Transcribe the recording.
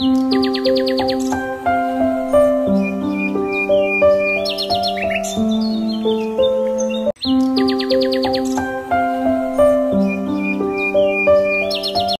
Música